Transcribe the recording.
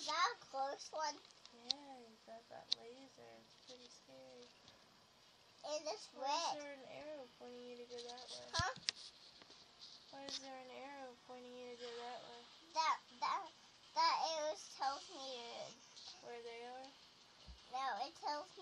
was that a close one? Yeah, you got that laser. It's pretty scary. And it's red. Why is there an arrow pointing you to go that way? Huh? Why is there an arrow pointing you to go that way? That that that arrow tells me to. where they are. No, it tells me.